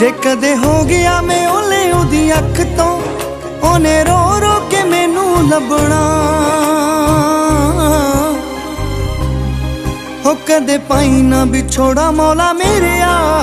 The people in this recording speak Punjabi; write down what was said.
ਜੇ ਕਦੇ ਹੋ ਗਿਆ ਮੈਂ ਓਲੇ ਉਹਦੀ ਅੱਖ ਤੋਂ, ਉਹਨੇ ਰੋ ਰੋ ਕੇ ਮੈਨੂੰ ਲੱਭਣਾ। ਹੋ ਕਦੇ ਪਾਈ ਨਾ ਵਿਛੋੜਾ ਮੌਲਾ ਮੇਰੇ ਆ।